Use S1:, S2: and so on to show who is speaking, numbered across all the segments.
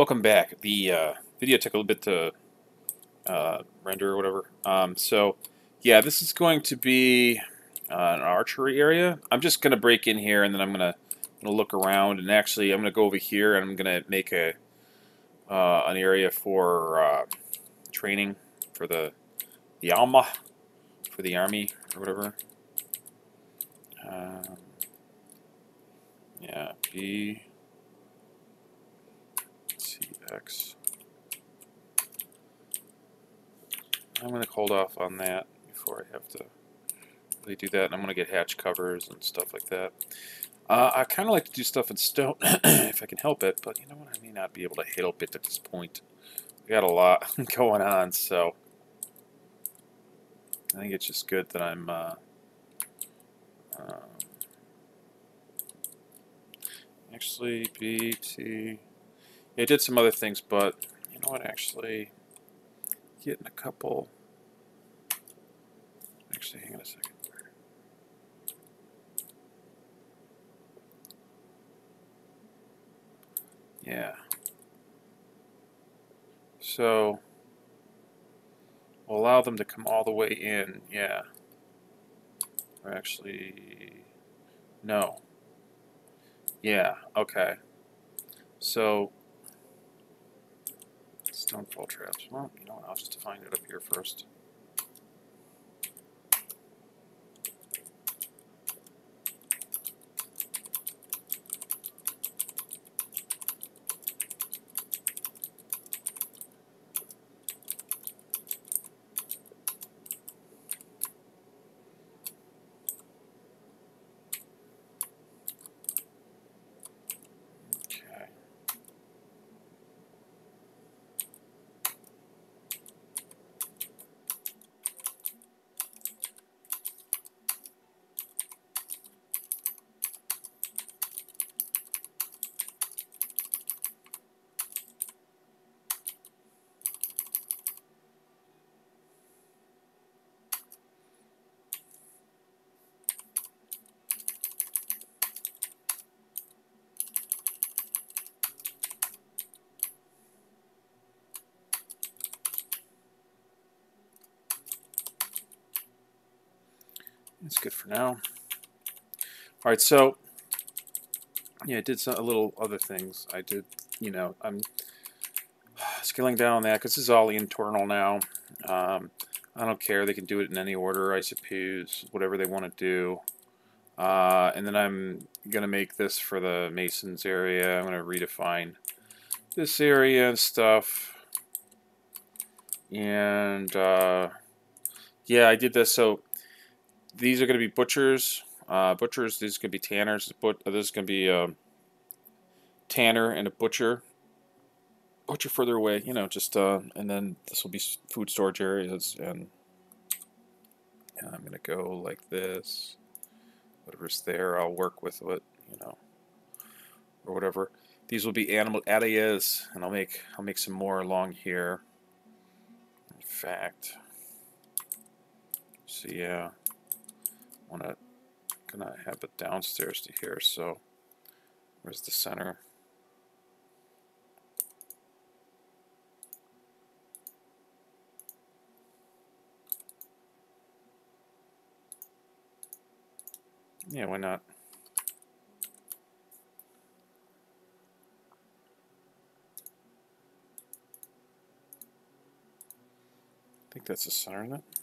S1: Welcome back. The uh, video took a little bit to uh, render or whatever. Um, so, yeah, this is going to be uh, an archery area. I'm just going to break in here and then I'm going to look around. And actually, I'm going to go over here and I'm going to make a uh, an area for uh, training for the the Alma, for the army or whatever. Um, yeah, B. X. I'm going to hold off on that before I have to really do that. And I'm going to get hatch covers and stuff like that. Uh, I kind of like to do stuff in stone if I can help it, but you know what? I may not be able to help it at this point. We got a lot going on, so I think it's just good that I'm uh, um, actually BT. Yeah, I did some other things, but you know what, actually, getting a couple... Actually, hang on a second. Yeah. So, we'll allow them to come all the way in, yeah. Or actually, no. Yeah, okay. So, Stonefall traps. Well, you know what, I'll just define it up here first. That's good for now. All right, so yeah, I did some a little other things. I did, you know, I'm scaling down on that because this is all internal now. Um, I don't care. They can do it in any order, I suppose, whatever they want to do. Uh, and then I'm going to make this for the Masons area. I'm going to redefine this area and stuff. And uh, yeah, I did this. So these are going to be butchers. Uh, butchers, these to be tanners. But this is going to be a um, tanner and a butcher. Butcher further away, you know, just, uh, and then this will be food storage areas. And, I'm going to go like this. Whatever's there, I'll work with what, you know, or whatever. These will be animal areas, and I'll make I'll make some more along here. In fact, so yeah want to gonna have it downstairs to here so where's the center? Yeah why not? I think that's the center of it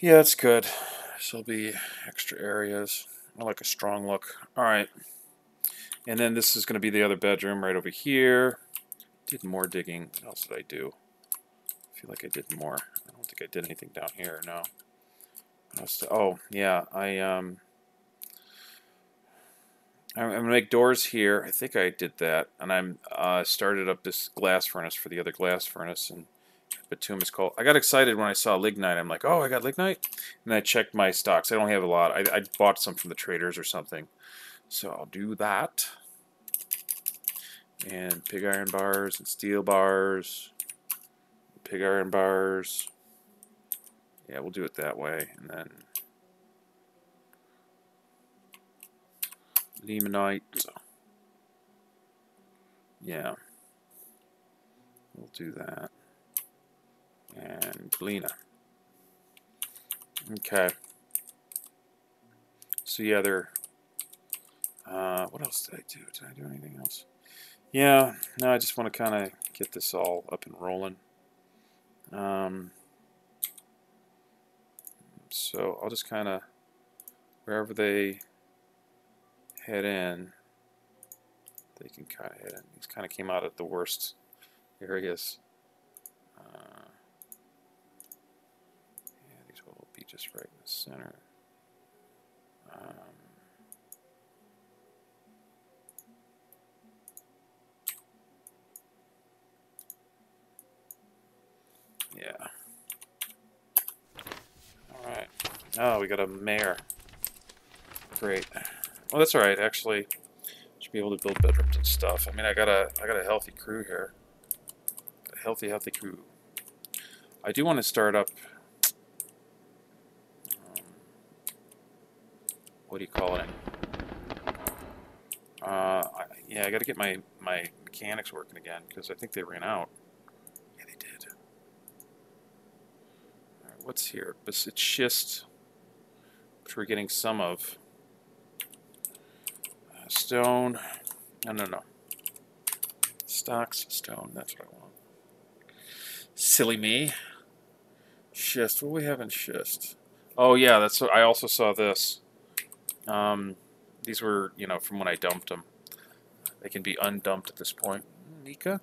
S1: Yeah, it's good. This will be extra areas. I like a strong look. Alright. And then this is going to be the other bedroom right over here. Did more digging. What else did I do? I feel like I did more. I don't think I did anything down here, no. Oh, yeah, I, um... I'm going to make doors here. I think I did that. And I'm uh, started up this glass furnace for the other glass furnace. And bituminous coal. I got excited when I saw lignite. I'm like, oh, I got lignite? And I checked my stocks. I don't have a lot. I, I bought some from the traders or something. So I'll do that. And pig iron bars and steel bars. Pig iron bars. Yeah, we'll do it that way. And then Limonite. Yeah. We'll do that. And Galena. Okay. So yeah, they're... Uh, what else did I do? Did I do anything else? Yeah, no, I just want to kind of get this all up and rolling. Um, so I'll just kind of, wherever they head in, they can kind of head in. These kind of came out at the worst areas. Uh, yeah, these will be just right in the center. Um, yeah. Alright. Oh, we got a mayor. Great. Well, that's alright, actually. Should be able to build bedrooms and stuff. I mean, I got a, I got a healthy crew here. A healthy, healthy crew. I do want to start up... what do you call it? Uh, I, yeah, I got to get my, my mechanics working again, because I think they ran out. Yeah, they did. Alright, what's here? It's schist, which we're getting some of. Uh, stone. No, no, no. Stocks, stone. That's what I want. Silly me. Schist. What do we have in schist? Oh, yeah, that's. I also saw this. Um, these were, you know, from when I dumped them. They can be undumped at this point. Mica?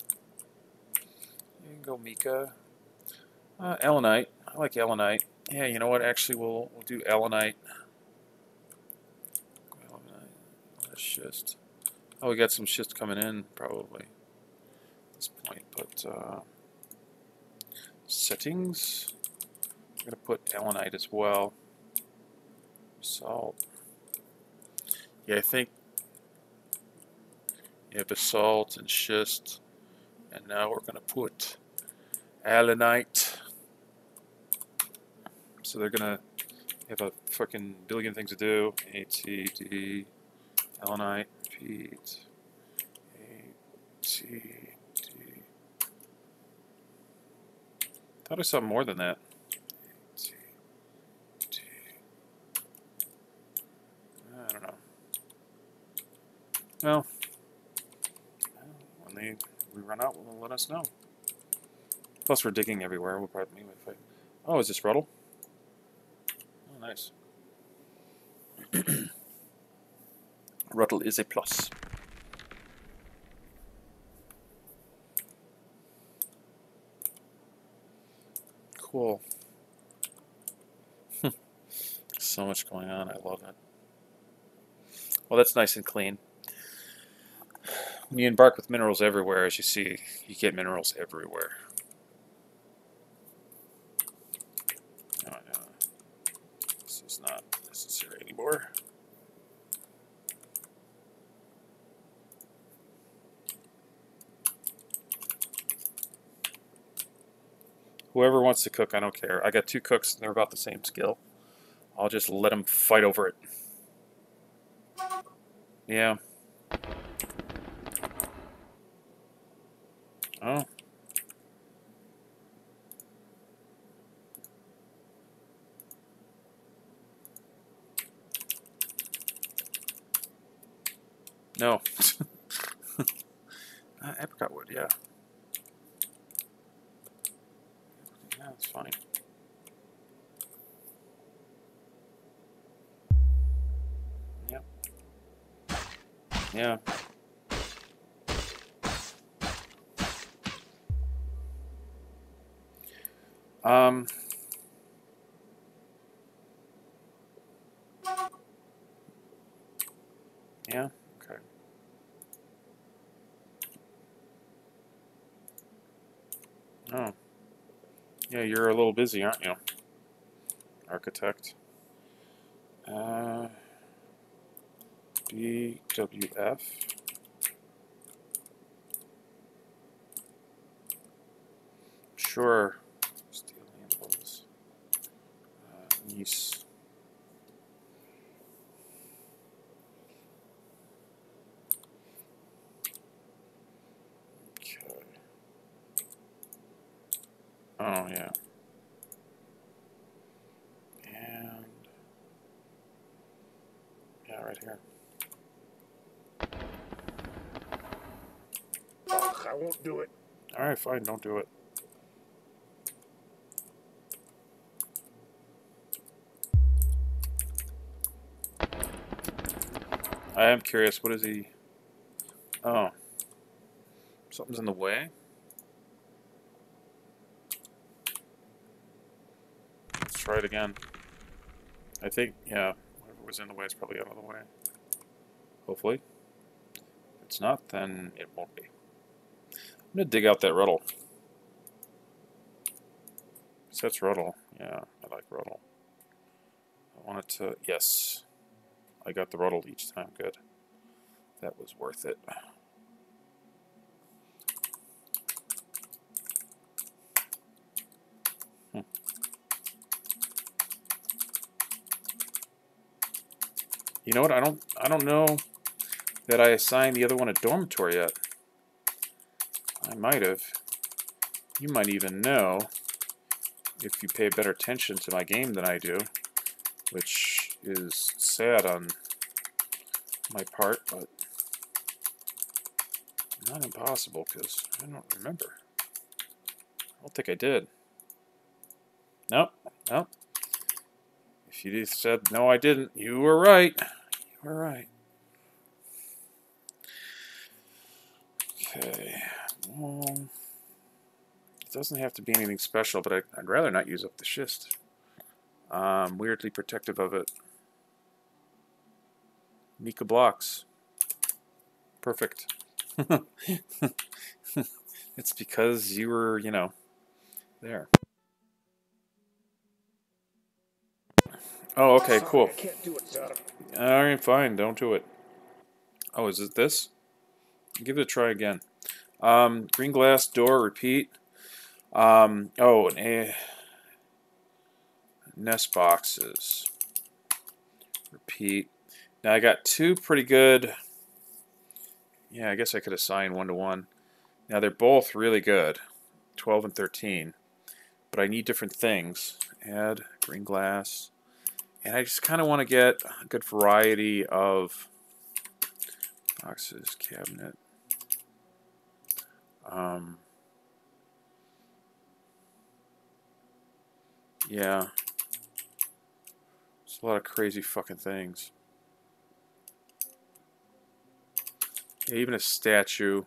S1: You can go mica. Uh, Ellenite. I like Ellenite. Yeah, you know what? Actually, we'll, we'll do Ellenite. Ellenite. Schist. Oh, we got some schist coming in, probably, at this point. But, uh, settings. I'm going to put Ellenite as well. Salt. Yeah, I think yeah, basalt and schist. And now we're going to put allanite. So they're going to have a fucking billion things to do. ATD, allanite, peat, ATD. Thought I saw more than that. I don't know. Well, when they we run out, will let us know. Plus, we're digging everywhere. We'll probably Oh, is this Ruddle? Oh, nice. Ruddle is a plus. Cool. so much going on. I love it. Well, that's nice and clean. When you embark with minerals everywhere, as you see, you get minerals everywhere. Oh, no. This is not necessary anymore. Whoever wants to cook, I don't care. I got two cooks, and they're about the same skill. I'll just let them fight over it. Yeah. Oh. No. uh, apricot wood, yeah. Yeah, that's fine. Yep. Yeah. Um, yeah, okay. Oh. Yeah, you're a little busy, aren't you? Architect. Uh, BWF. Sure. Steel handles. Uh, niece. Oh, yeah. And... Yeah, right here.
S2: Ugh, I won't do it.
S1: Alright, fine, don't do it. I am curious, what is he... Oh. Something's in the way? Let's try it again. I think, yeah, whatever was in the way is probably out of the way. Hopefully. If it's not, then it won't be. I'm to dig out that Ruddle. That's Ruddle. Yeah, I like Ruddle. I want it to... Yes. I got the Ruddle each time. Good. That was worth it. Hmm. You know what? I don't. I don't know that I assigned the other one a dormitory yet. I might have. You might even know if you pay better attention to my game than I do, which is sad on my part, but not impossible because I don't remember. I don't think I did. Nope, nope. If you said, no, I didn't, you were right. You were right. Okay. Well, it doesn't have to be anything special, but I, would rather not use up the schist. I'm weirdly protective of it. Mica blocks. Perfect. it's because you were, you know, there. Oh, okay, cool.
S2: I can't do it.
S1: Alright, fine, don't do it. Oh, is it this? Give it a try again. Um, green glass door, repeat. Um, oh, an A nest boxes. Repeat. Now I got two pretty good. Yeah, I guess I could assign one to one. Now they're both really good, 12 and 13. But I need different things. Add green glass. And I just kind of want to get a good variety of boxes, cabinet. Um, yeah. It's a lot of crazy fucking things. Yeah, even a statue.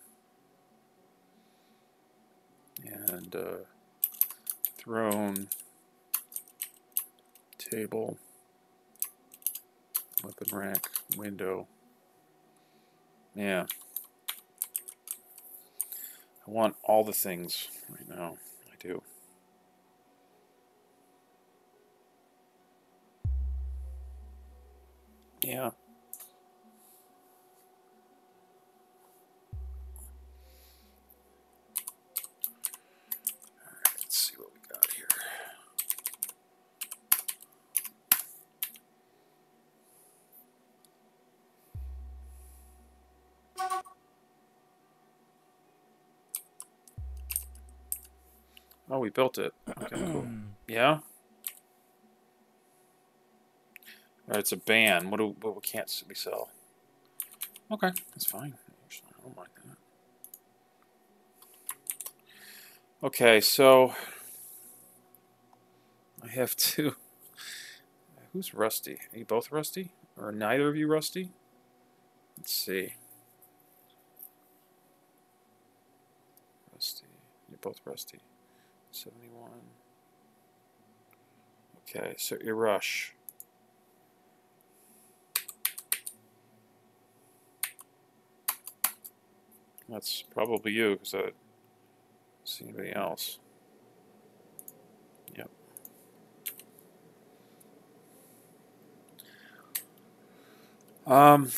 S1: And uh, throne. Table. Weapon rack. Window. Yeah. I want all the things right now. I do. Yeah. All right, let's see what we got here. Oh, we built it. Okay, cool. Yeah? Or it's a ban. What do what can't we sell? Okay, that's fine. Actually, I don't mind that. Okay, so I have two. Who's Rusty? Are you both Rusty? Or neither of you Rusty? Let's see. Rusty. You're both Rusty. 71. Okay, so your rush. That's probably you, because I don't see anybody else. Yep. Um,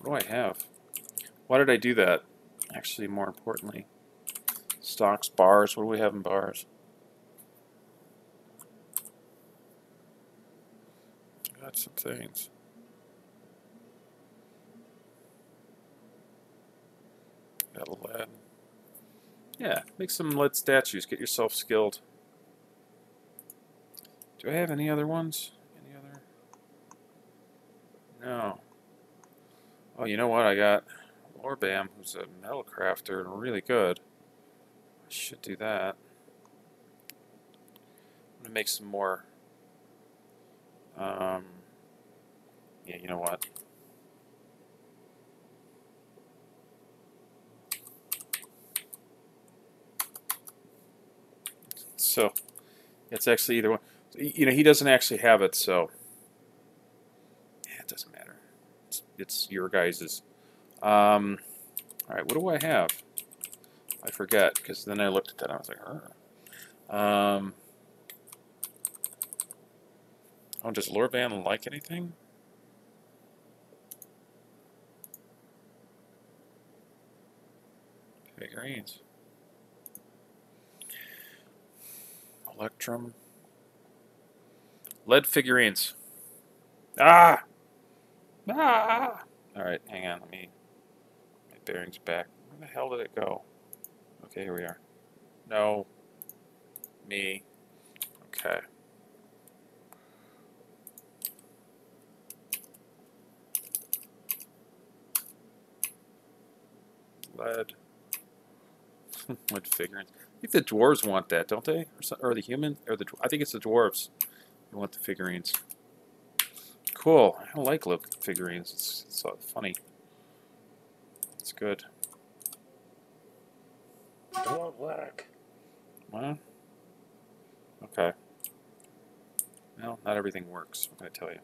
S1: what do I have? Why did I do that? Actually, more importantly, stocks, bars. What do we have in bars? Got some things. Got lead. Yeah make some lead statues. Get yourself skilled. Do I have any other ones? Any other? No. Oh, you know what? I got Lorbam, who's a metal crafter and really good. I should do that. I'm gonna make some more. Um, yeah, you know what? So, it's actually either one. You know, he doesn't actually have it, so yeah, it doesn't matter. It's, it's your guys's. Um, all right, what do I have? I forget because then I looked at that and I was like, Arr. um, oh, does Lorban like anything? Figurines. Electrum. Lead figurines. Ah! Ah! Alright, hang on, let me... Bearings back. Where the hell did it go? Okay, here we are. No. Me. Okay. Lead. Lead figurines. I think the dwarves want that, don't they? Or, so, or the human? Or the I think it's the dwarves want the figurines. Cool. I like look figurines. It's, it's so funny. It's good.
S2: It won't work.
S1: Well, okay. Well, not everything works, what can I tell you?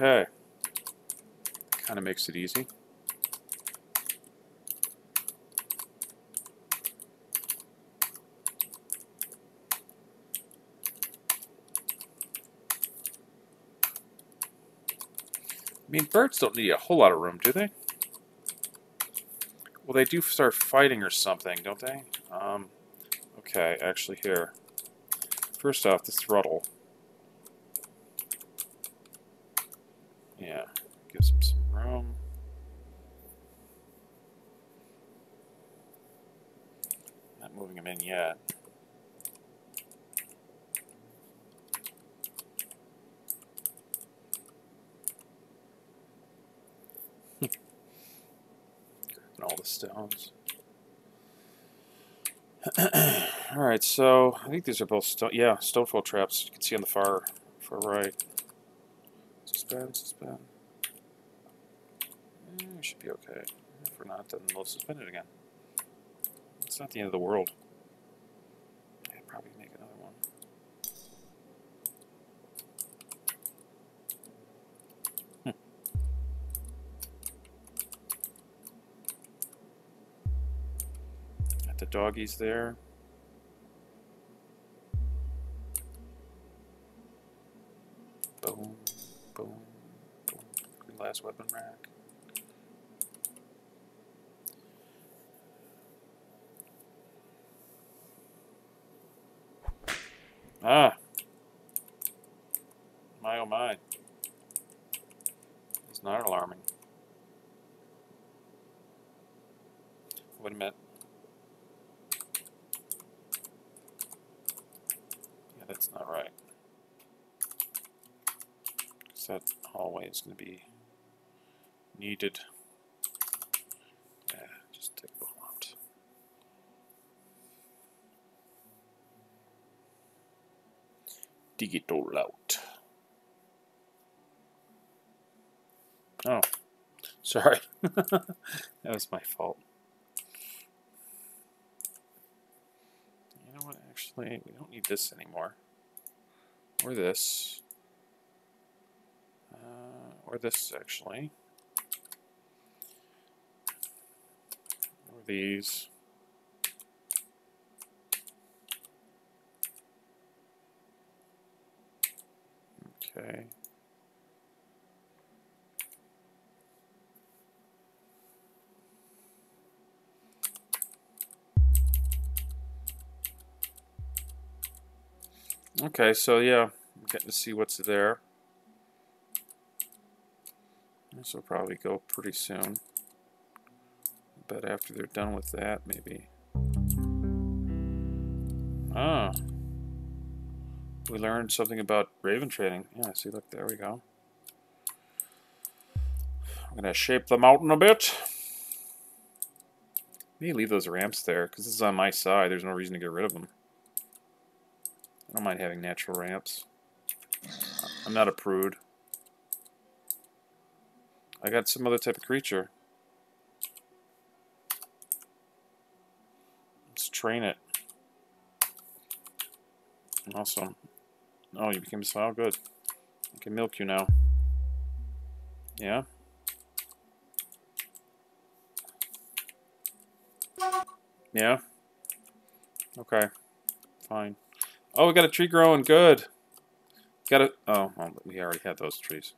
S1: Okay. Kind of makes it easy. I mean, birds don't need a whole lot of room, do they? Well, they do start fighting or something, don't they? Um, okay, actually here. First off, the throttle. Yeah, gives them some room. Not moving them in yet. And all the stones. Alright, so I think these are both stone. Yeah, stonefall traps. You can see on the far, far right. Suspend, suspend. Eh, should be okay. If we're not, then we'll suspend it again. It's not the end of the world. I'd probably make another one. Hmm. Got the doggies there. Boom, boom, boom. Glass weapon rack. Ah. My oh my. It's not alarming. Wait a minute. Yeah, that's not right. Because that hallway is going to be needed. Yeah, just take a out. Dig it all out. Oh, sorry. that was my fault. You know what, actually, we don't need this anymore. Or this. Uh, or this, actually. These. Okay. Okay, so yeah, I'm getting to see what's there. This will probably go pretty soon. But after they're done with that, maybe. Ah. We learned something about raven training. Yeah, see, look, there we go. I'm going to shape the mountain a bit. Maybe leave those ramps there, because this is on my side. There's no reason to get rid of them. I don't mind having natural ramps. I'm not a prude. I got some other type of creature. Let's train it. Awesome. Oh, you became smile? Good. I can milk you now. Yeah? Yeah? Okay. Fine. Oh, we got a tree growing. Good. Got a... Oh, well, we already had those trees.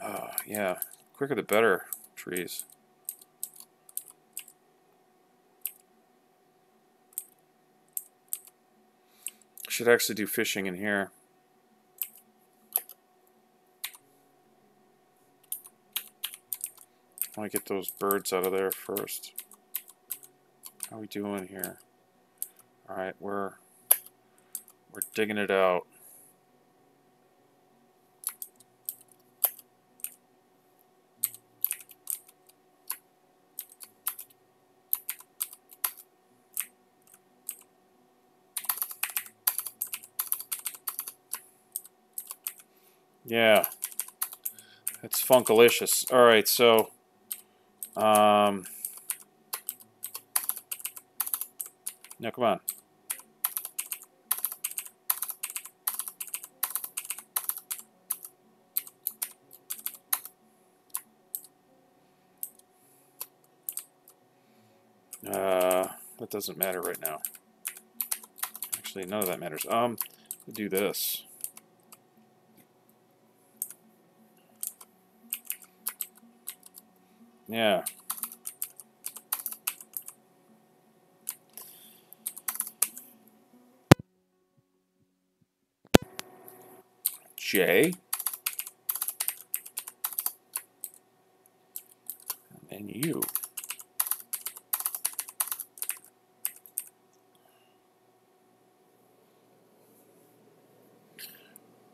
S1: Uh, yeah. Quicker the better, trees. Should actually do fishing in here. I want to get those birds out of there first. How we doing here? Alright, we're we're digging it out. Yeah. It's funkalicious. Alright, so um No, come on. Uh, that doesn't matter right now. Actually, none of that matters. Um, do this. Yeah. J. And then you.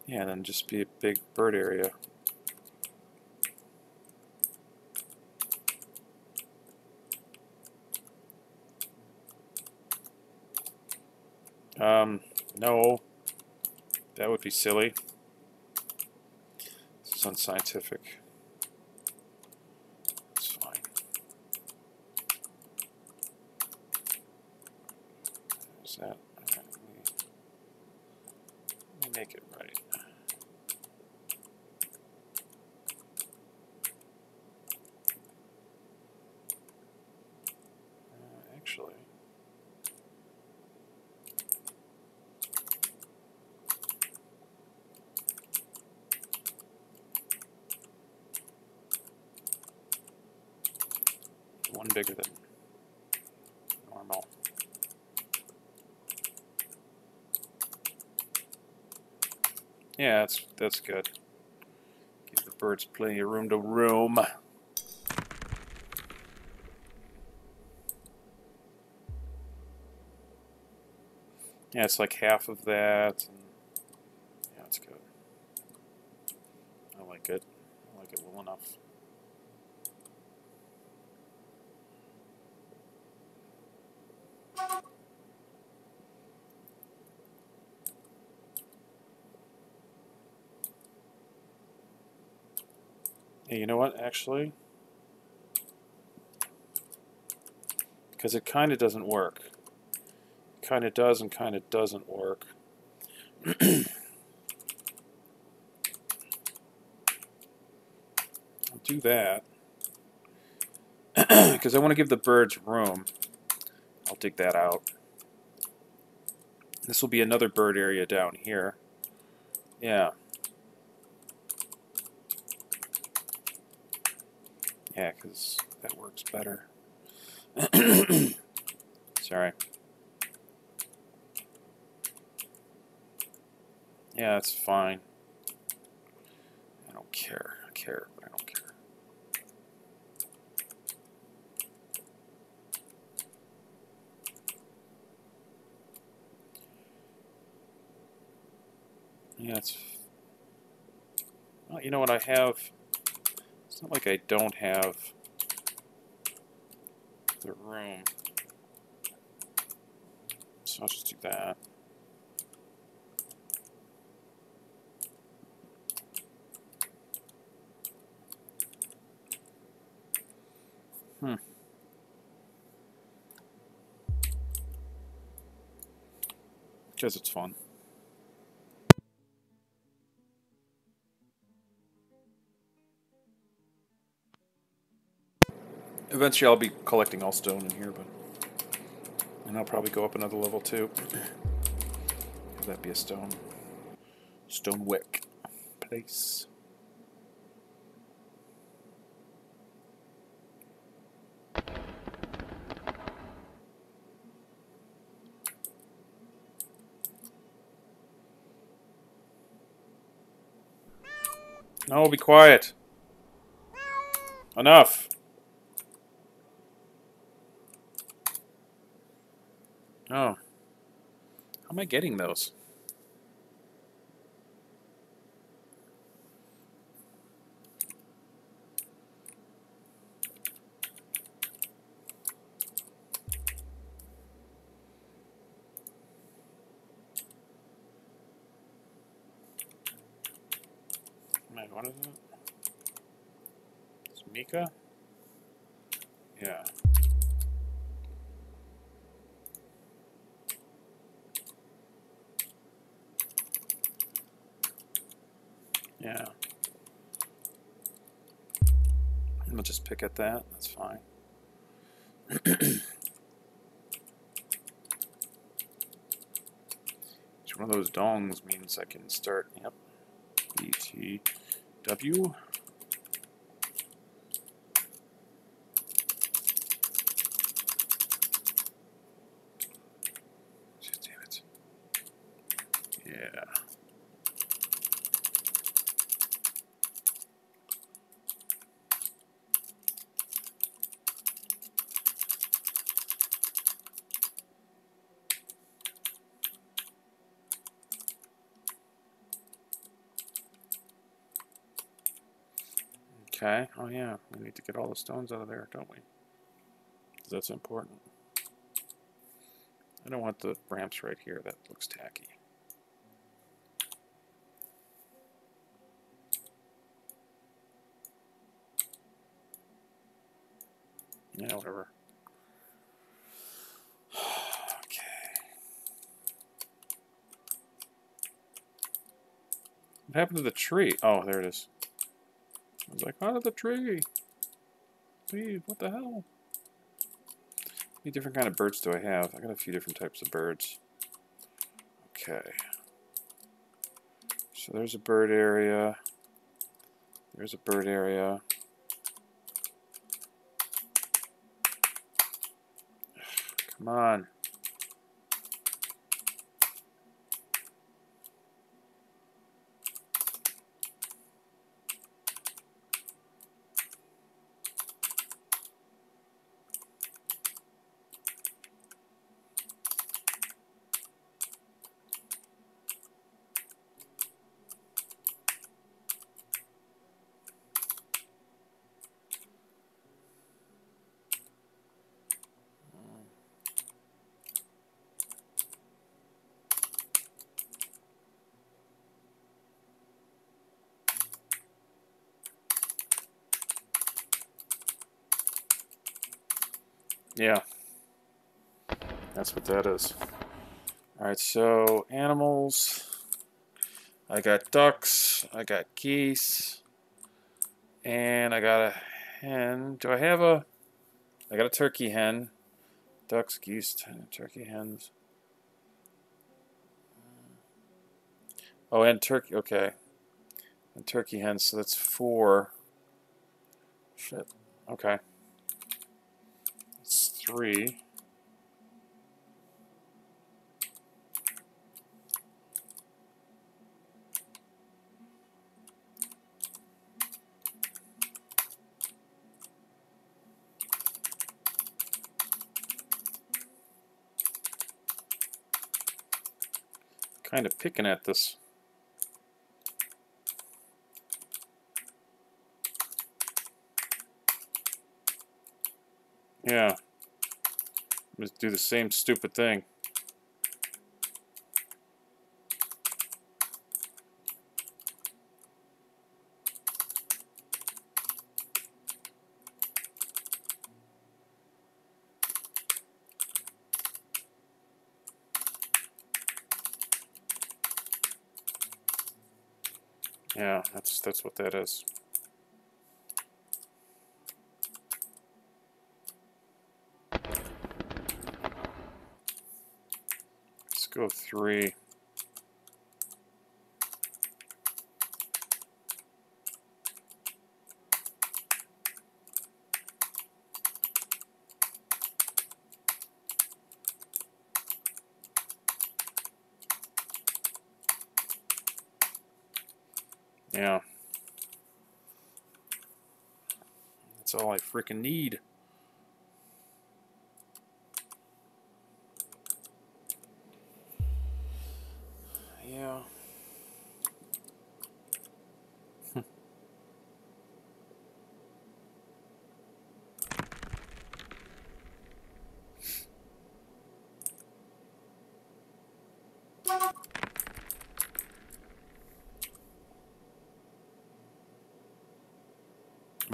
S1: Yeah, then just be a big bird area. Um, no. That would be silly. This is unscientific. It's fine. That? Right, let me make it right. Uh, actually. one bigger than normal. Yeah, that's that's good. Give the birds plenty of room to roam. Yeah, it's like half of that. And yeah, it's good. I like it. I like it well enough. Hey, you know what, actually? Because it kind of doesn't work. Kind of does and kind of doesn't work. I'll do that. Because I want to give the birds room. I'll dig that out. This will be another bird area down here. Yeah, because that works better. Sorry. Yeah, that's fine. I don't care. I care, but I don't care. Yeah, it's. Well, you know what I have? It's not like I don't have the room. So I'll just do that. Hmm. Because it's fun. Eventually I'll be collecting all stone in here, but... And I'll probably go up another level too. Have that be a stone... Stone wick place. No, be quiet. Enough. Oh. How am I getting those? It? It's mica? Yeah. Yeah. At that. That's fine. Each one of those dongs means I can start. Yep. BTW. Damn it. Yeah. Okay. Oh yeah, we need to get all the stones out of there, don't we? That's important. I don't want the ramps right here. That looks tacky. Yeah, whatever. okay. What happened to the tree? Oh, there it is. I was like, out of the tree. What the hell? How many different kind of birds do I have? I got a few different types of birds. Okay. So there's a bird area. There's a bird area. Come on. Yeah. That's what that is. Alright, so animals. I got ducks. I got geese. And I got a hen. Do I have a... I got a turkey hen. Ducks, geese, turkey hens. Oh, and turkey. Okay. And turkey hens, so that's four. Shit. Okay. It's three. Kind of picking at this. Yeah. Just do the same stupid thing. Yeah, that's that's what that is. Let's go three. Yeah. That's freaking need. Yeah.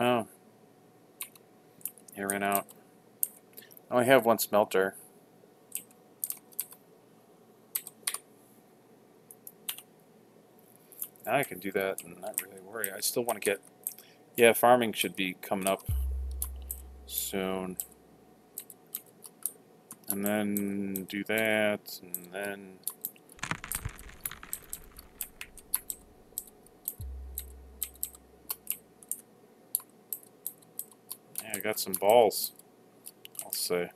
S1: Oh. It ran out. I only have one smelter. Now I can do that and not really worry. I still want to get... Yeah, farming should be coming up soon. And then do that, and then... Yeah, I got some balls, say.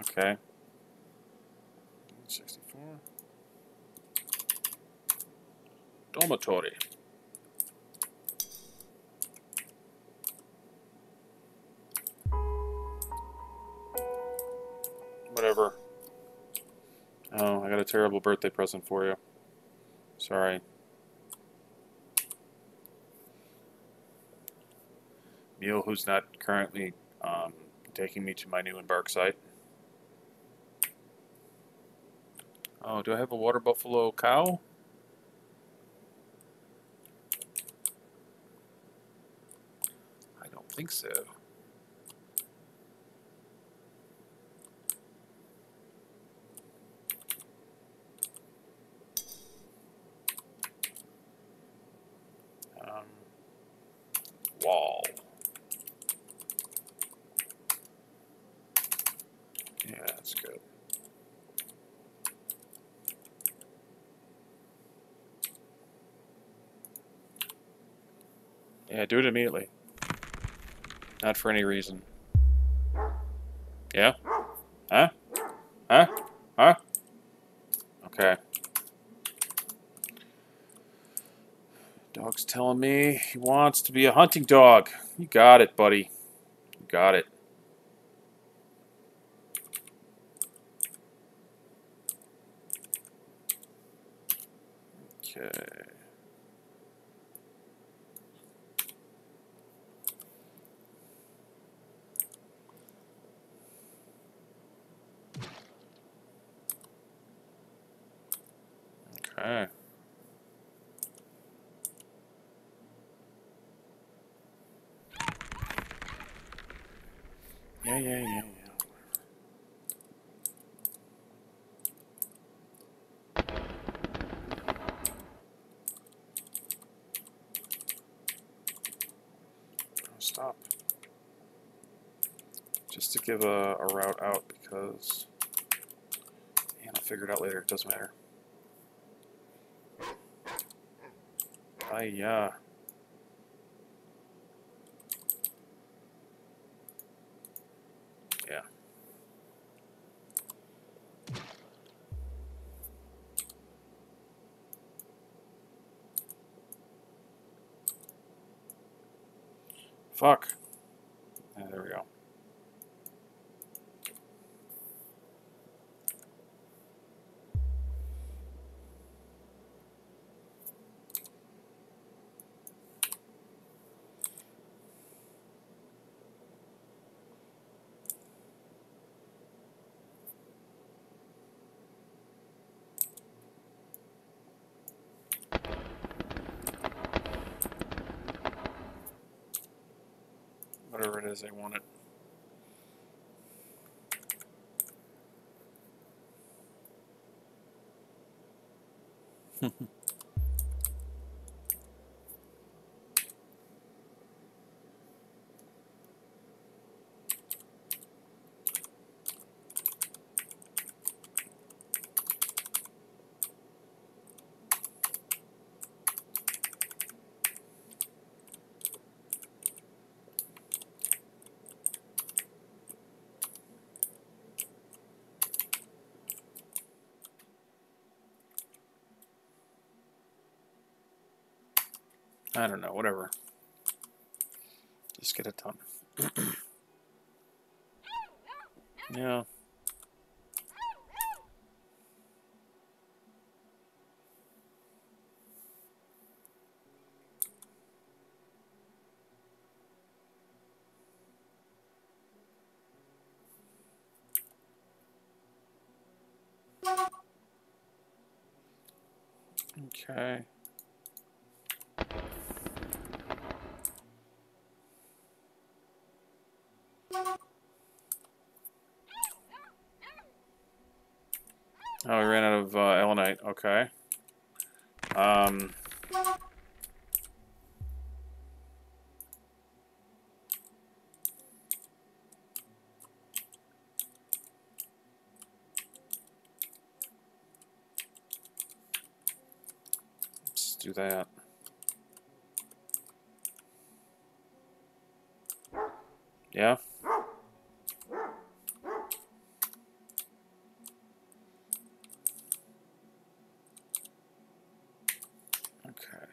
S1: Okay. 64. Dormitory. Terrible birthday present for you. Sorry. Neil, who's not currently um, taking me to my new embark site. Oh, do I have a water buffalo cow? I don't think so. Um, wall. Yeah, that's good. Yeah, do it immediately. Not for any reason. Yeah? Huh? Huh? Huh? Okay. Dog's telling me he wants to be a hunting dog. You got it, buddy. You got it. Okay. Okay. Yeah, yeah, yeah, yeah. Stop. Just to give a, a route out because and I'll figure it out later. It doesn't matter. I yeah. Yeah. Fuck. Yeah, there we go. Whatever it is, I want it. I don't know, whatever. Just get it done. yeah. Okay. Oh, we ran out of uh, Elenite. Okay. Um. Let's do that. Yeah. Okay.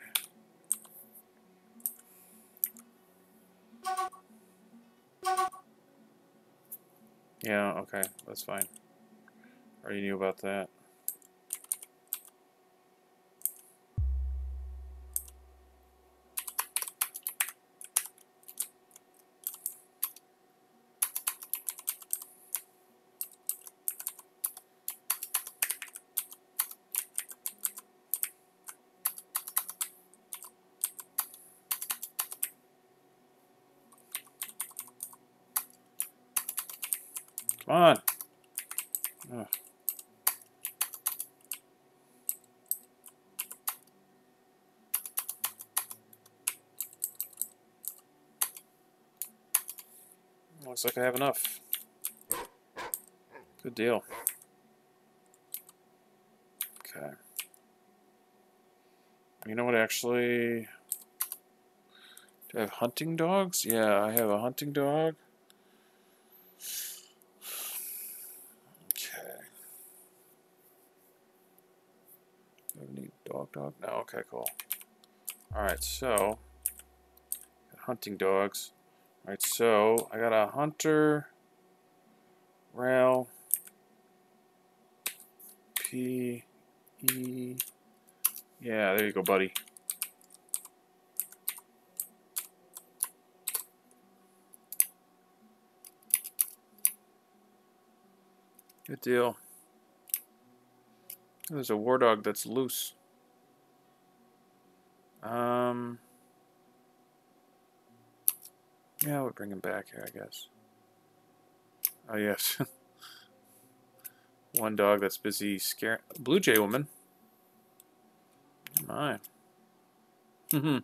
S1: Yeah, okay, that's fine. Already knew about that. Come on. Ugh. Looks like I have enough. Good deal. Okay. You know what, actually... Do I have hunting dogs? Yeah, I have a hunting dog. Okay. Do I need dog dog? No, okay, cool. Alright, so hunting dogs. Alright, so I got a hunter rail P E Yeah, there you go, buddy. Good deal. There's a war dog that's loose. Um. Yeah, we'll bring him back here, I guess. Oh, yes. One dog that's busy scaring. Blue Jay woman. My. Hmm.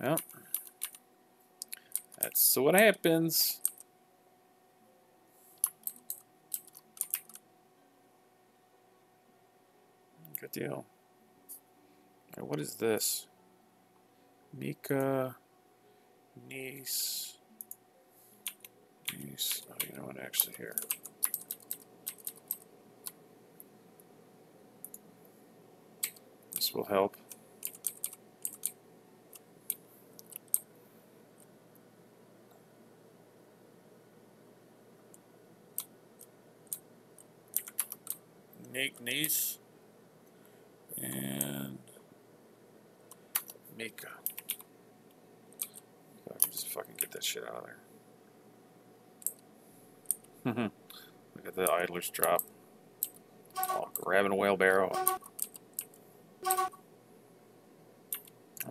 S1: well. That's what happens. Good deal. Alright, what is this? Mica. Nice. Nice. Oh, you know what? Actually, here. This will help. Nick Nice and Mica. Just fucking get that shit out of there. Look at the idlers drop. Oh, grabbing a wheelbarrow. Oh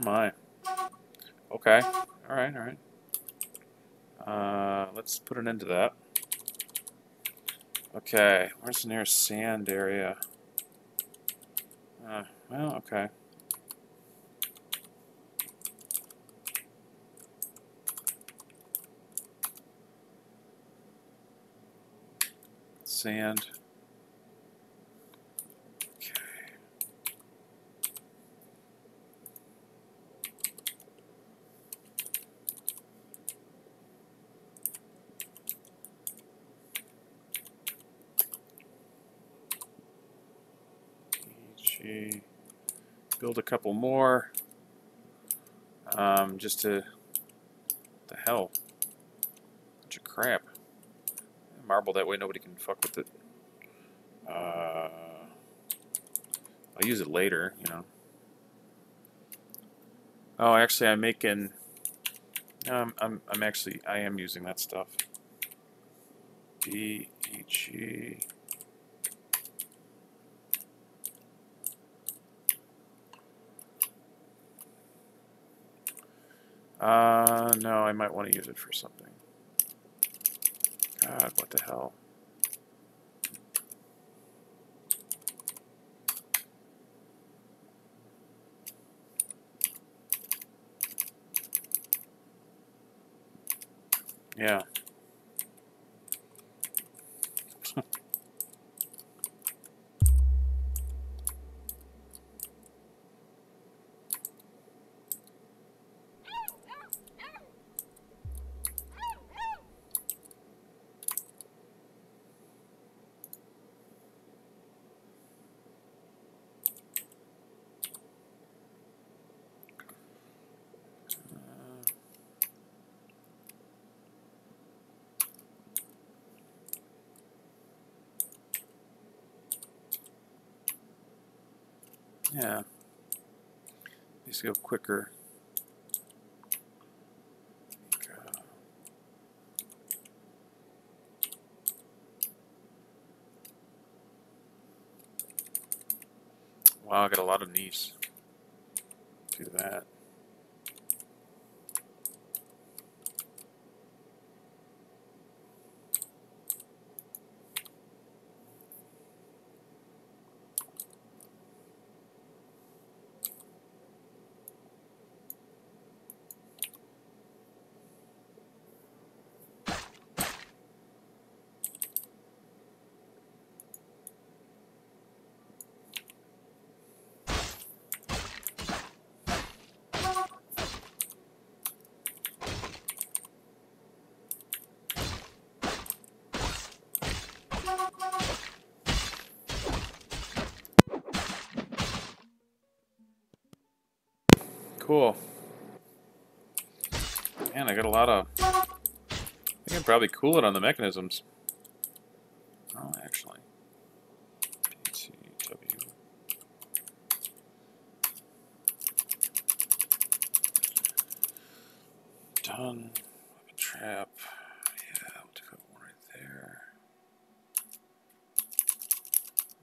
S1: my. Okay. Alright, alright. Uh, let's put an end to that. Okay, where's the nearest sand area? Uh, well, okay. Sand. Okay. Build a couple more. Um, just to. The hell? Bunch of crap. Marble that way nobody can fuck with it. Uh, I'll use it later, you know. Oh, actually, I'm making. No, I'm, I'm, actually, I am using that stuff. B E G. Uh, no, I might want to use it for something. God, what the hell? Yeah. Go quicker. Wow, I got a lot of knees. Do that. Cool. Man, I got a lot of... I think I'd probably cool it on the mechanisms. Oh, actually. PTW. Done. Trap. Yeah, we'll do it one right there.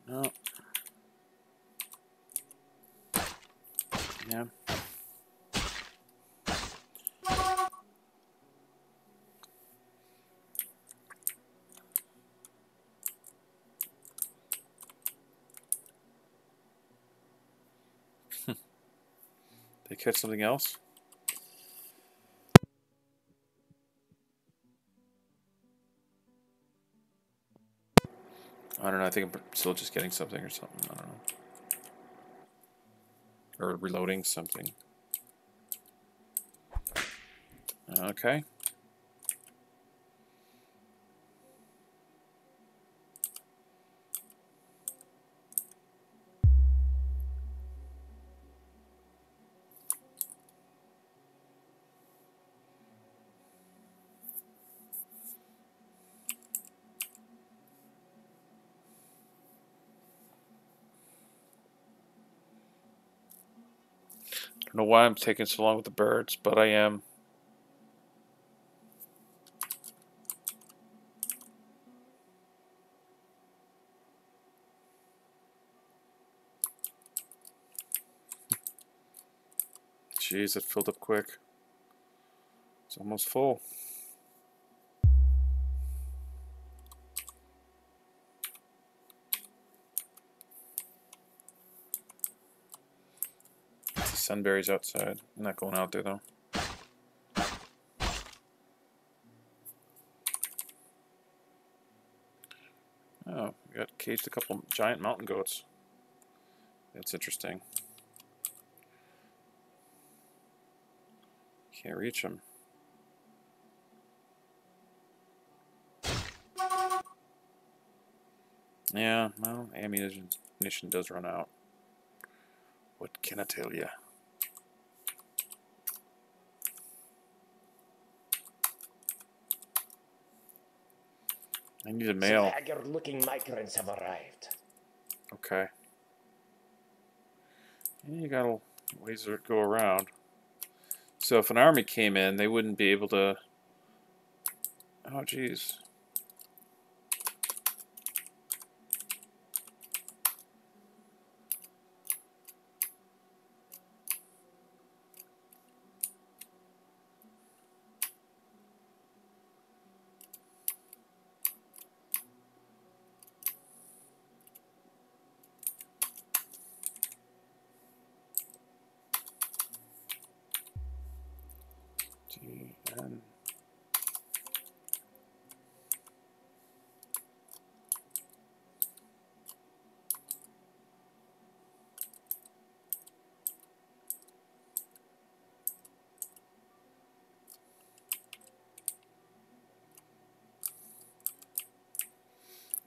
S1: No. Yeah. Catch something else? I don't know. I think I'm still just getting something or something. I don't know. or reloading something. Okay. Why I'm taking so long with the birds, but I am. Jeez, it filled up quick. It's almost full. Sunberries outside. I'm not going out there though. Oh, we got caged a couple giant mountain goats. That's interesting. Can't reach them. Yeah, well, ammunition does run out. What can I tell you? I need a mail.
S2: haggard-looking migrants have arrived.
S1: Okay. You got a ways to go around. So if an army came in, they wouldn't be able to... Oh, jeez. and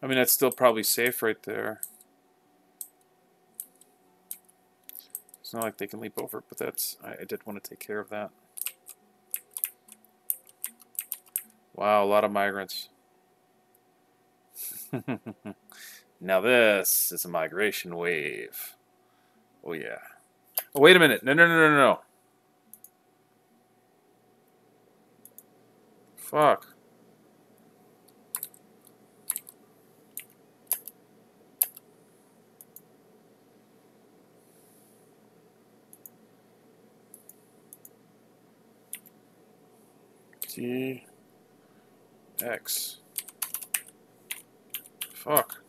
S1: I mean, that's still probably safe right there. It's not like they can leap over, but that's, I, I did want to take care of that. Wow, a lot of migrants. now this is a migration wave. Oh yeah. Oh, wait a minute. No, no, no, no, no. Fuck. T X. Fuck.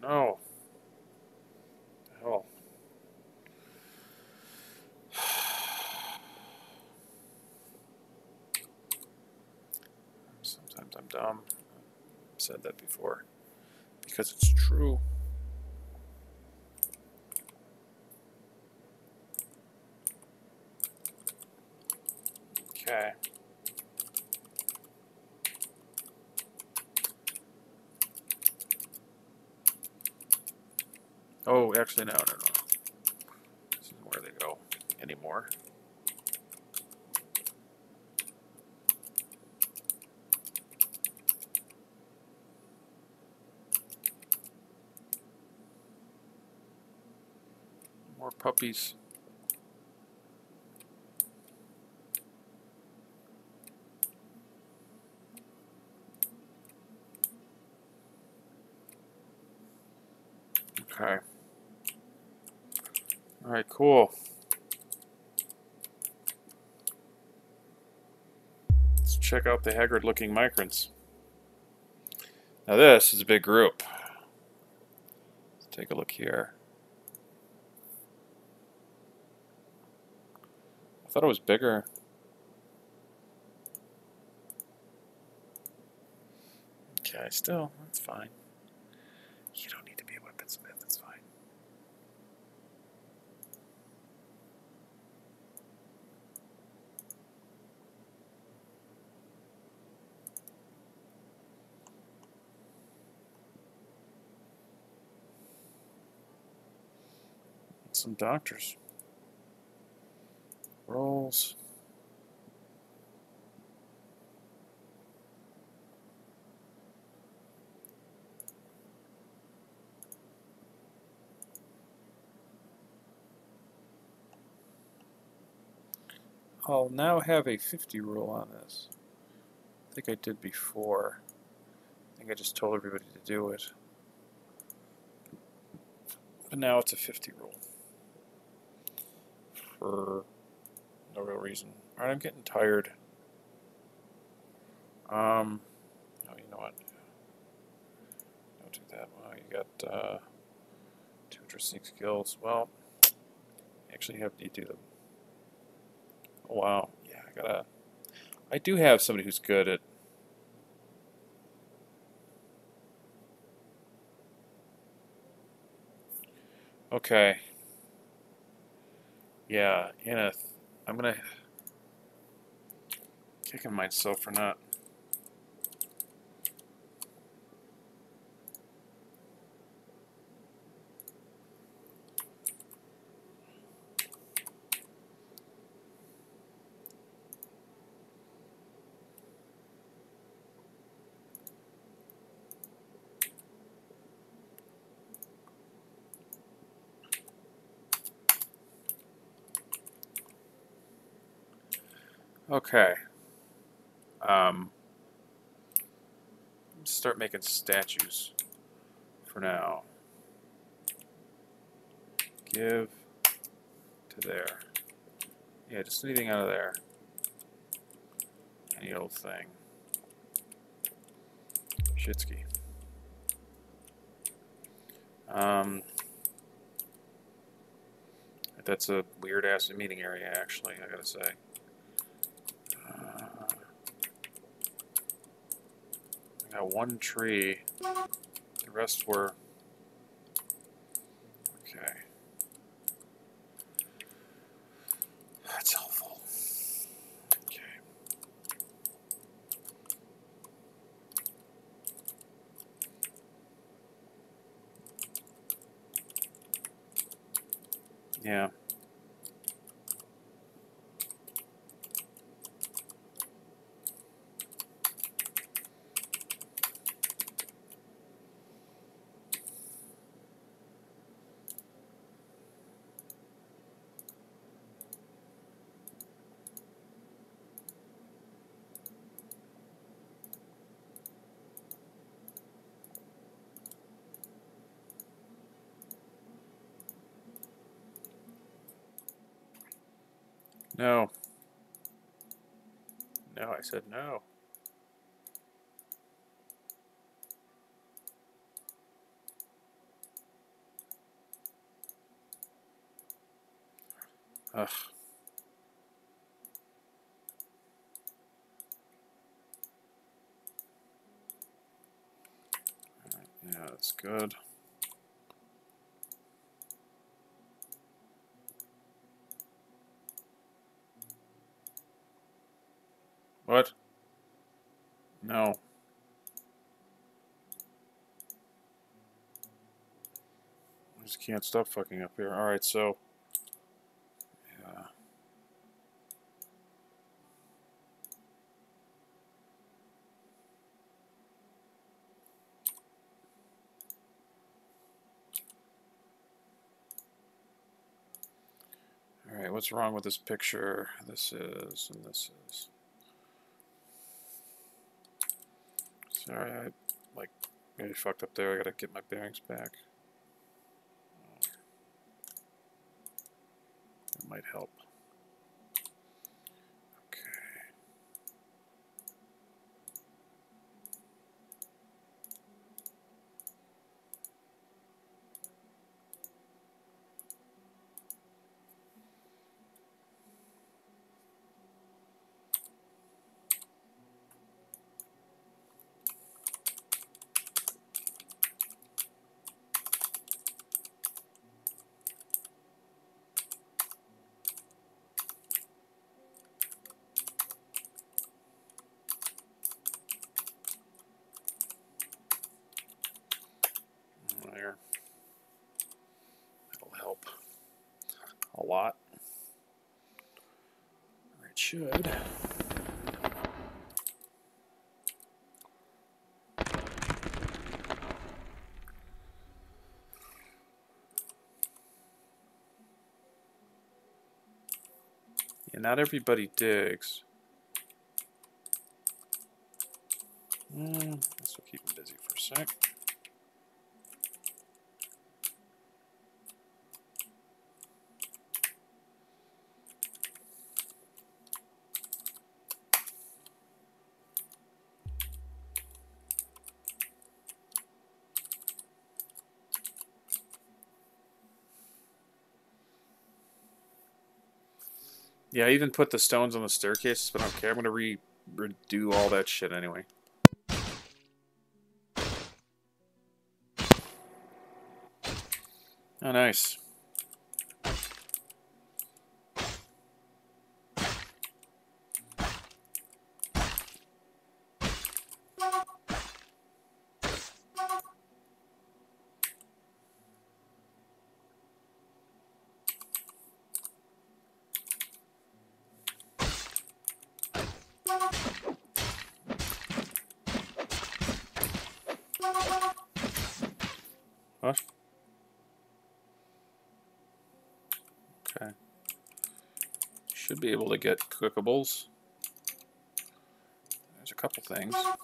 S1: No. Hell. Sometimes I'm dumb. I've said that before. Because it's true. Okay. Oh, actually, no, no, no. This isn't where they go anymore. More puppies. Okay. All right, cool. Let's check out the haggard-looking migrants. Now this is a big group. Let's take a look here. I thought it was bigger. Okay, still, that's fine. You don't need to be a weaponsmith, that's fine. some doctors. Rolls. I'll now have a 50 rule on this. I think I did before. I think I just told everybody to do it. But now it's a 50 rule. For no real reason. Alright, I'm getting tired. Um, oh, you know what? Don't do that. Well, you got uh, two interesting skills. Well, actually have to do them. Oh, wow. Yeah, I gotta. I do have somebody who's good at. Okay. Yeah, Aneth. I'm gonna. Kicking myself for not. Okay. Um, start making statues for now. Give to there. Yeah, just anything out of there. Any old thing. Shitsky. Um, that's a weird ass meeting area, actually, I gotta say. Got one tree. The rest were. Okay. That's helpful. Okay. Yeah. No. No, I said no. Ugh. Yeah, that's good. What? No. I just can't stop fucking up here. Alright, so... Alright, what's wrong with this picture? This is, and this is. Sorry, I like maybe fucked up there. I gotta get my bearings back. Might help. Should. Yeah, not everybody digs. Mm, this will keep him busy for a sec. Yeah, I even put the stones on the staircases, but I don't care. I'm gonna re redo all that shit anyway. Oh, nice. What? Okay. Should be able to get cookables. There's a couple things. I don't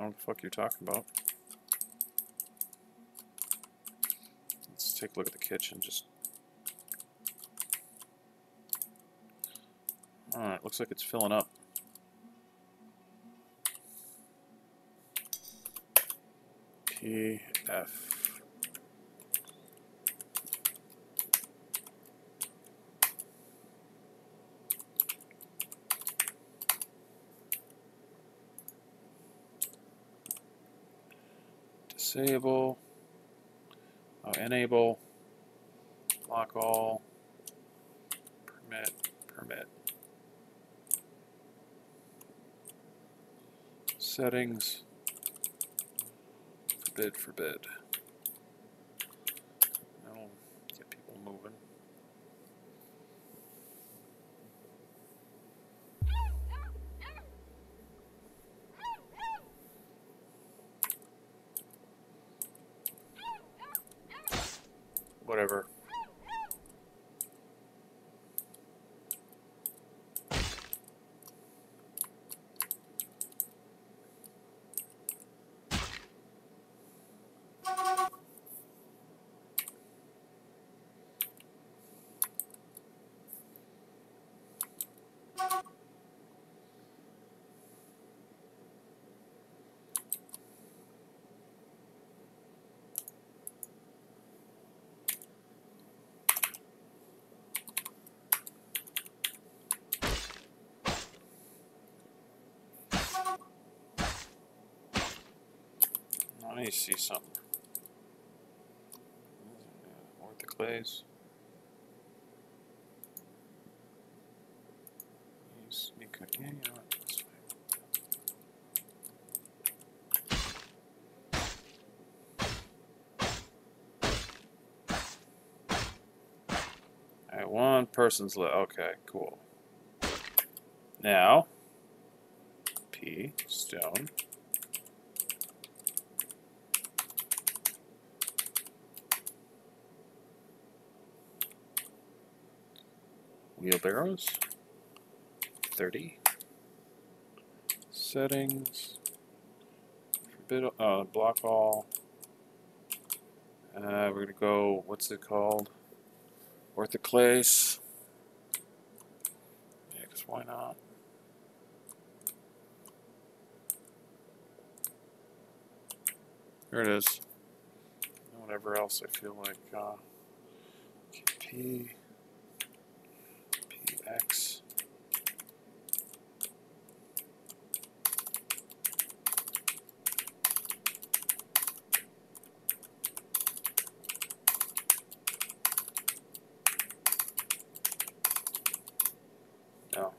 S1: know what the fuck you're talking about. Let's take a look at the kitchen. Just. Alright, looks like it's filling up. PF. Disable. Oh, enable. Lock all. Permit. Permit. Settings. Forbid, forbid. That'll get people moving. Whatever. Need to see something. Orthoclase. Sneak that's fine. Alright, one person's left. Okay, cool. Now, P, stone. Wheelbarrows. 30. Settings. Forbid, uh, block all. Uh, we're gonna go, what's it called? Orthoclase. Yeah, because why not? There it is. Whatever else I feel like. Uh. X. No.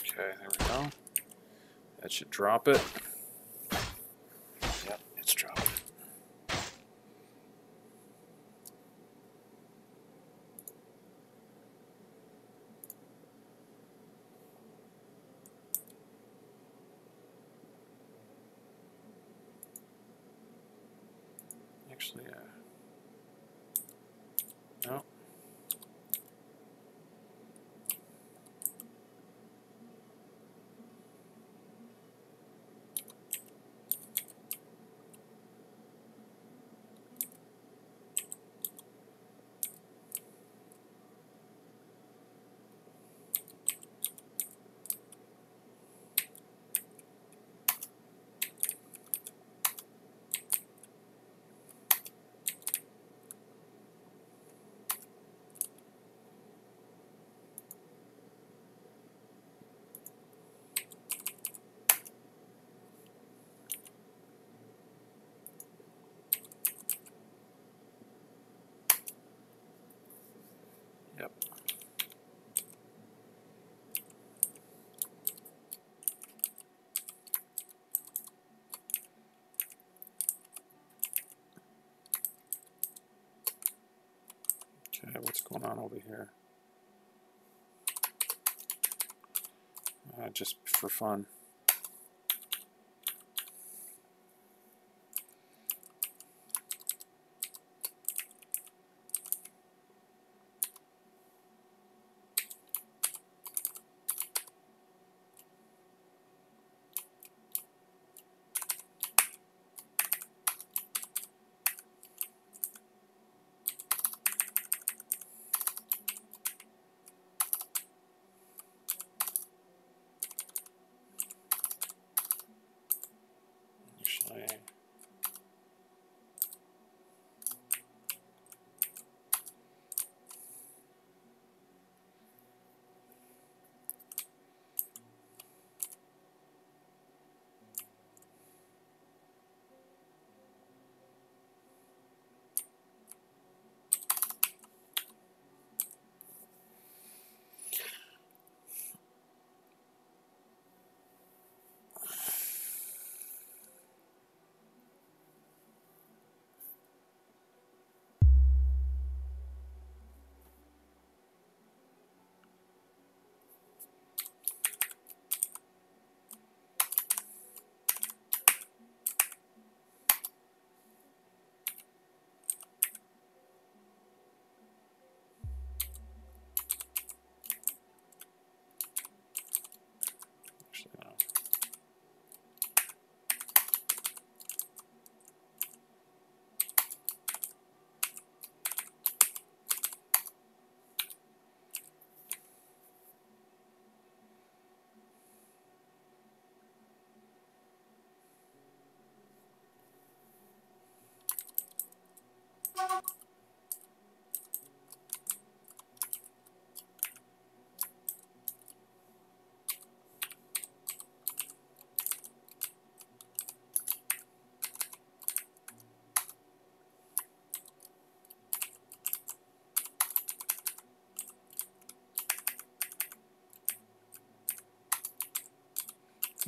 S1: Okay, there we go. That should drop it. Yep, it's dropped. Actually, uh, no. Yep. What's going on over here? Uh, just for fun.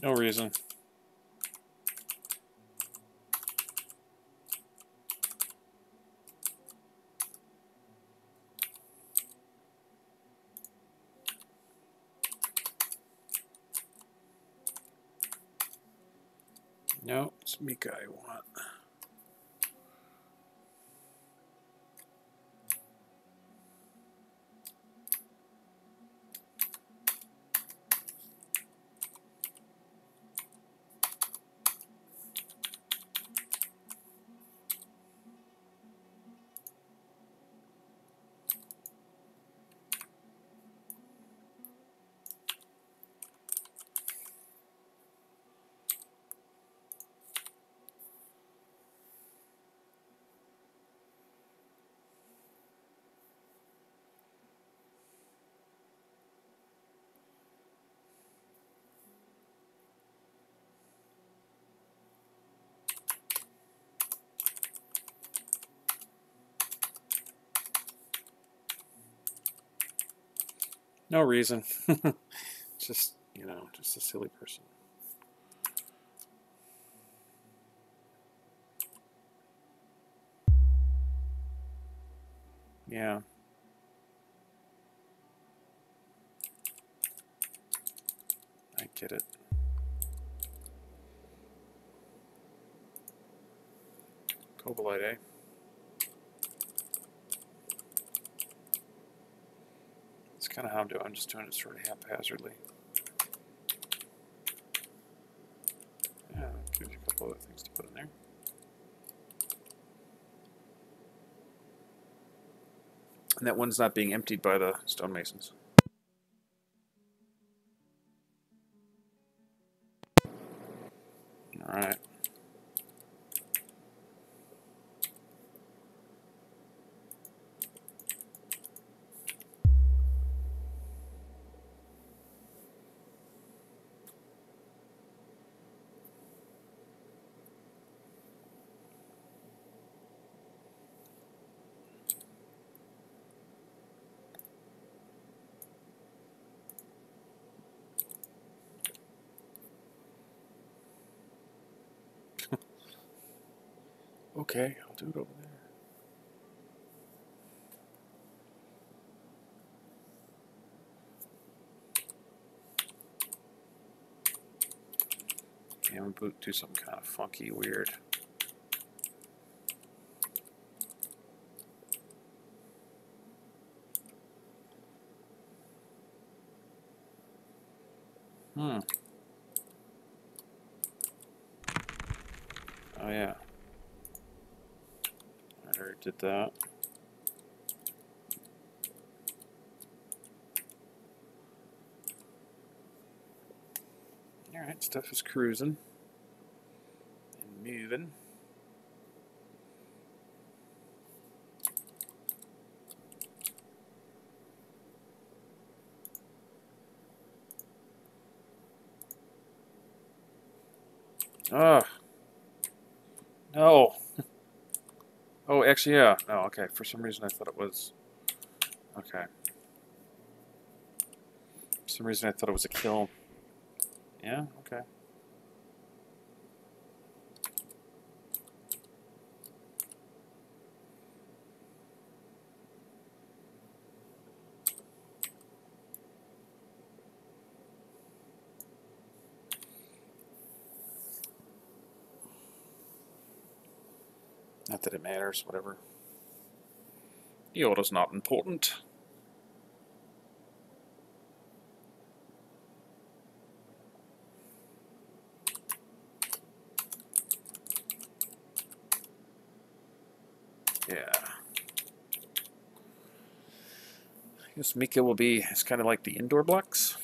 S1: No reason. No, it's Mica I want. No reason. Just You know, just a silly person. Yeah. I get it. Cobaltite, eh? Kind of how I'm doing. I'm just doing it sort of haphazardly. Yeah, gives you a couple other things to put in there. And that one's not being emptied by the stonemasons. Okay, I'll do it over there. Yeah, I'm gonna do something kind of funky, weird. Hmm. Oh yeah. Did that. Alright, stuff is cruising and moving. Ah. No. Oh, actually, yeah. Oh, okay. For some reason, I thought it was. Okay. For some reason, I thought it was a kill. Yeah. Okay. That it matters, whatever. The order's not important. Yeah. I guess Mica will be, it's kind of like the indoor blocks.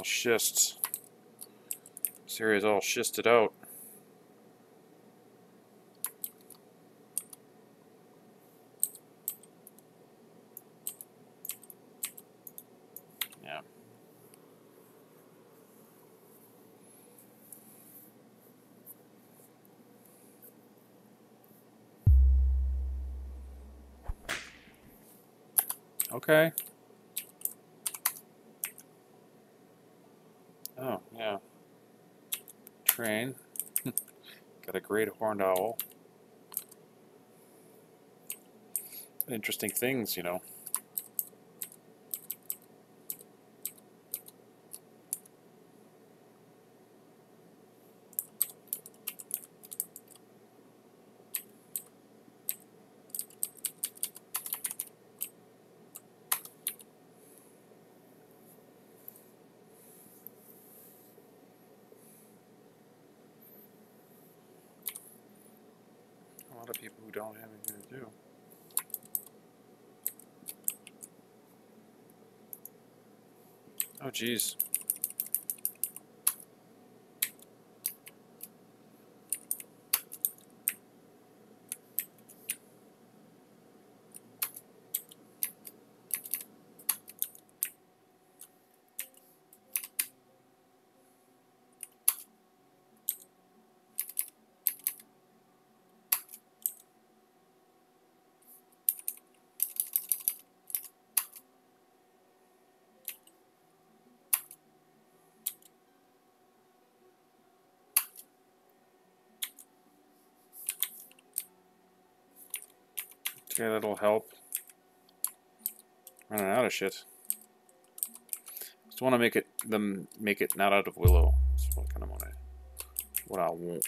S1: All schists. This area's all schisted out. Yeah. Okay. Oh, yeah. Train. Got horned owl. Interesting things, you know. A lot of people who don't have anything to do. Oh, Okay, that'll help. Running out of shit. Just want to make it them make it not out of willow. That's what kind of want what I want.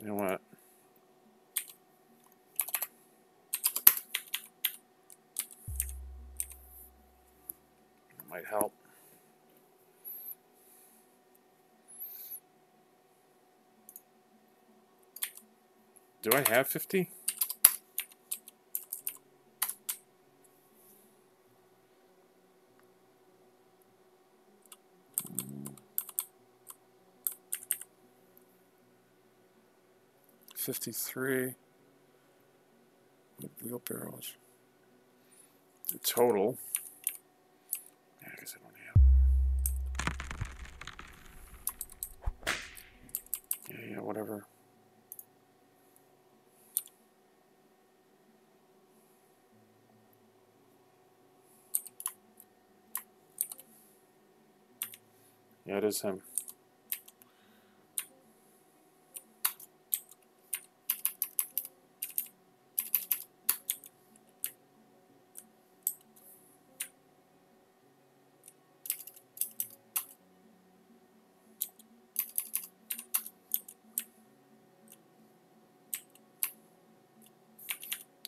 S1: You know what? might help. Do I have 50? Fifty-three wheelbarrows. The total. Yeah, I guess I don't have. Yeah, yeah, whatever. Yeah, it is him.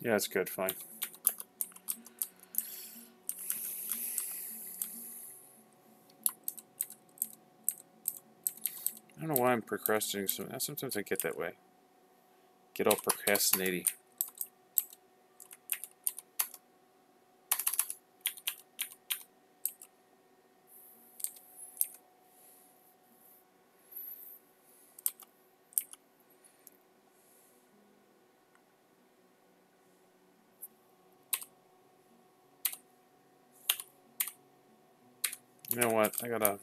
S1: Yeah, it's good, fine. I'm procrastinating. So sometimes I get that way. Get all procrastinating. You know what? I gotta.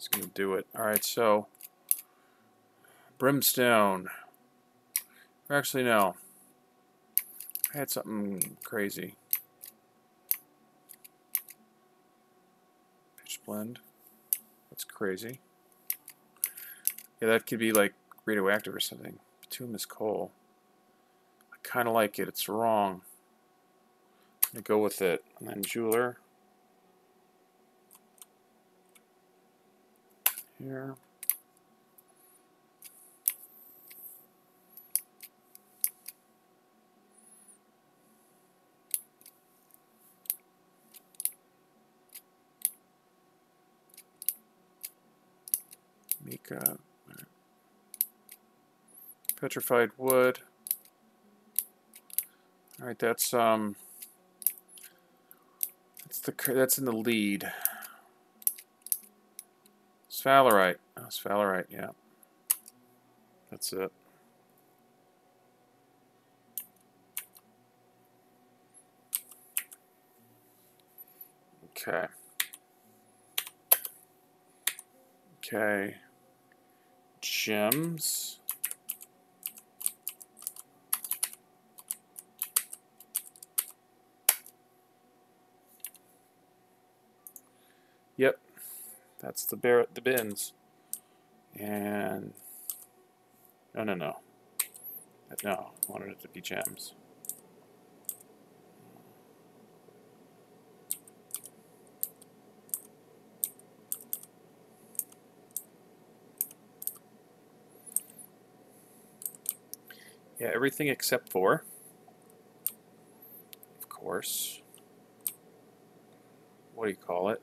S1: It's gonna do it. All right, so brimstone. Actually, no. I had something crazy. Pitchblende. That's crazy. Yeah, that could be like radioactive or something. Bituminous coal. I kind of like it. It's wrong. I'm gonna go with it. And then jeweler. Here. Mica. Petrified wood. All right, that's um, that's the that's in the lead. Sphalerite. Oh, sphalerite, yeah. That's it. Okay. Okay. Gems. Yep, that's the bear the bins. And no no no. No, I wanted it to be gems. Yeah, everything except for, of course, what do you call it?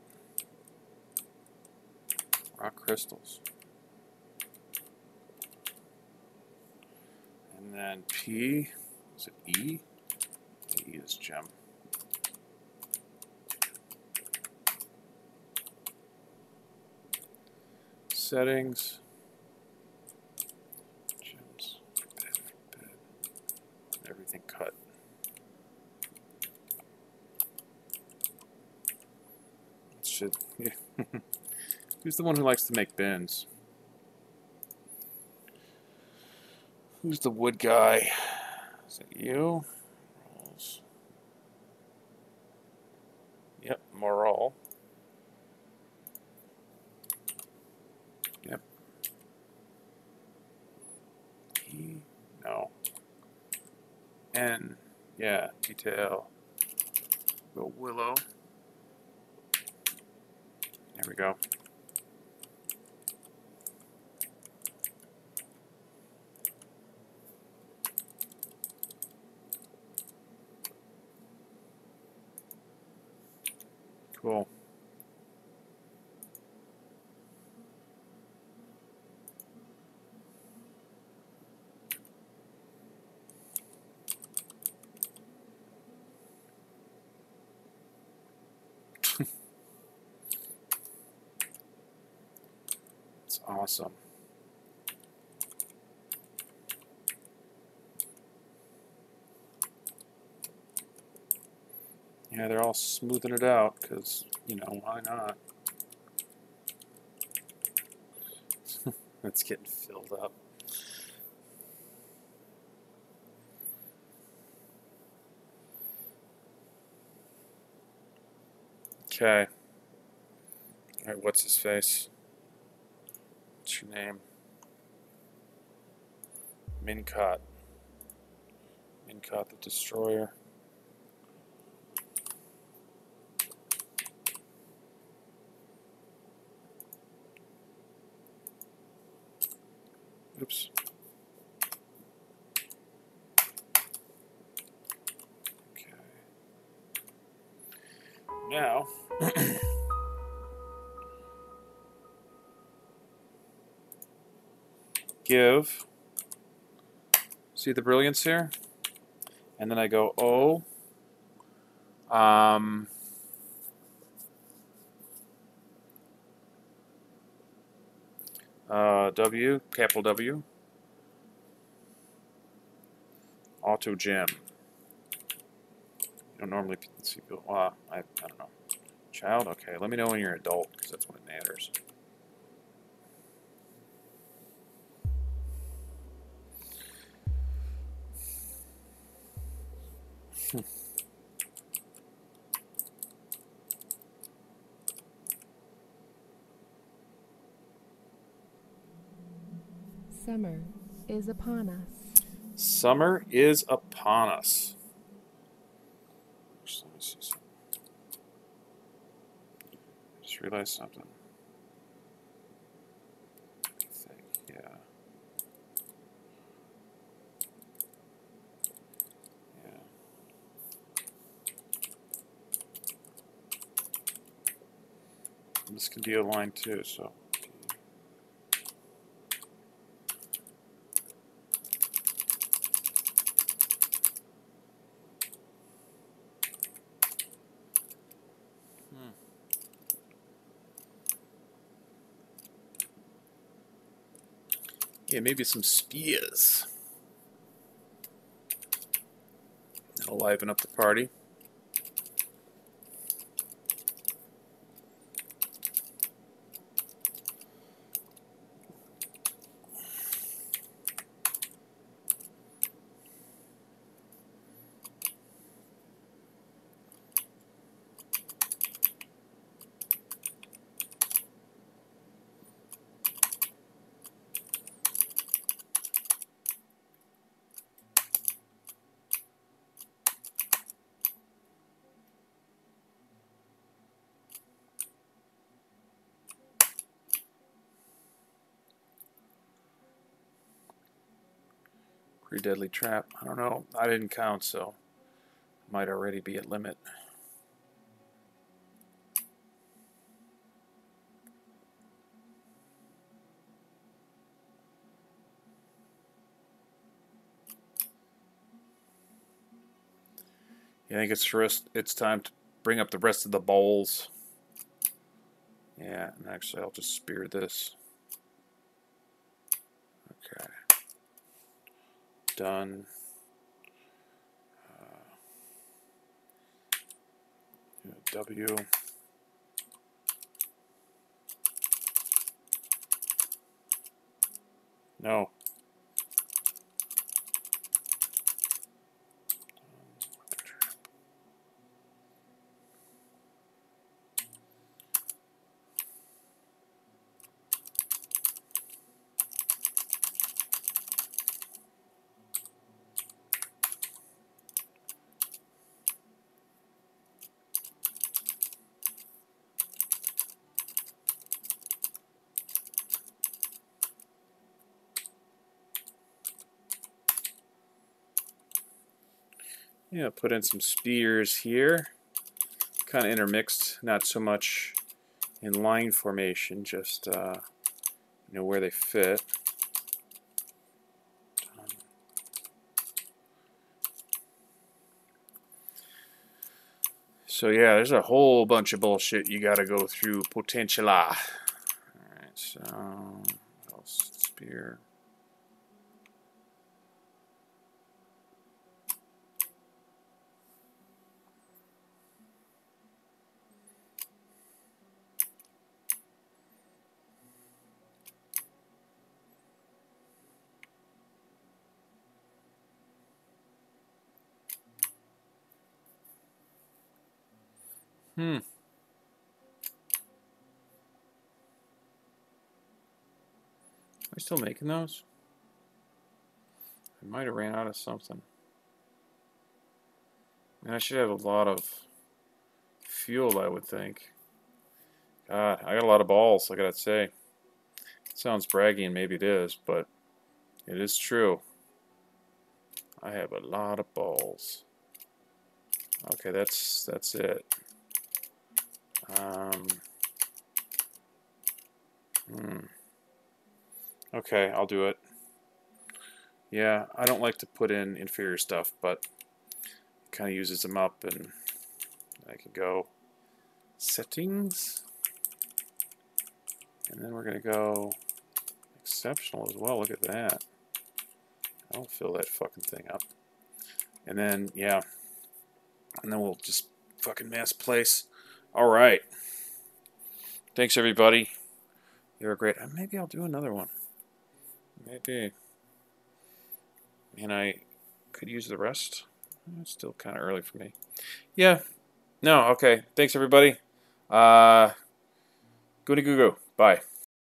S1: Rock crystals. And then P, is it E? E is gem. Settings. Gems. Everything cut. should, yeah. Who's the one who likes to make bends? Who's the wood guy? Is it you? Rolls. Yep, Moral. Yep. E, no. N, yeah, detail. Awesome. Yeah, they're all smoothing it out because, you know, why not? it's getting filled up. Okay. Alright, what's his face? Your name? Mincot. Mincot the Destroyer. Give, see the brilliance here? And then I go O, um, uh, W, capital W, auto gem. You don't normally see people, I, I don't know. Child, okay, let me know when you're adult, because that's when it matters. Hmm.
S3: Summer is upon us.
S1: Summer is upon us. Just realized something. I think, yeah. Yeah. A line too, so. Hmm. Yeah, maybe some spears. That'll liven up the party. Deadly trap. I don't know. I didn't count, so might already be at limit. I think it's rest, it's time to bring up the rest of the bowls. Yeah, and actually I'll just spear this. Okay. Done. Uh, W. No. Yeah, put in some spears here. Kind of intermixed, not so much in line formation, just uh, you know where they fit. So yeah, there's a whole bunch of bullshit you gotta go through potentially. Alright, so what else? Spear. Hmm. Are we still making those? I might have ran out of something. And I should have a lot of fuel, I would think. God, I got a lot of balls, I gotta say. It sounds braggy, and maybe it is, but it is true. I have a lot of balls. Okay, that's that's it. Um, hmm. Okay, I'll do it. Yeah, I don't like to put in inferior stuff, but kind of uses them up, and I can go settings, and then we're going to go exceptional as well. Look at that. I'll fill that fucking thing up. And then, yeah, and then we'll just fucking mass place. All right. Thanks, everybody. You're great. Uh, maybe I'll do another one. Maybe. And I could use the rest. It's still kind of early for me. Yeah. No, okay. Thanks, everybody. Uh, Goody goo goo. Bye.